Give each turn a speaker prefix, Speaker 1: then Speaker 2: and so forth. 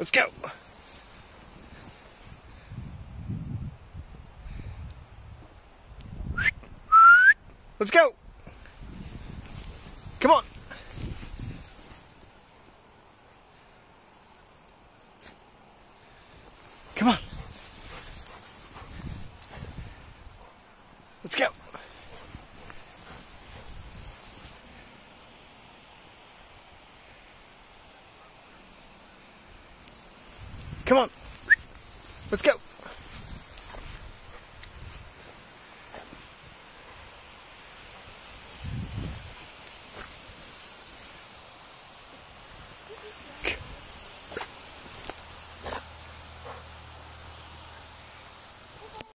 Speaker 1: Let's go. Let's go. Come on. Come on. Let's go. Come on. Let's go.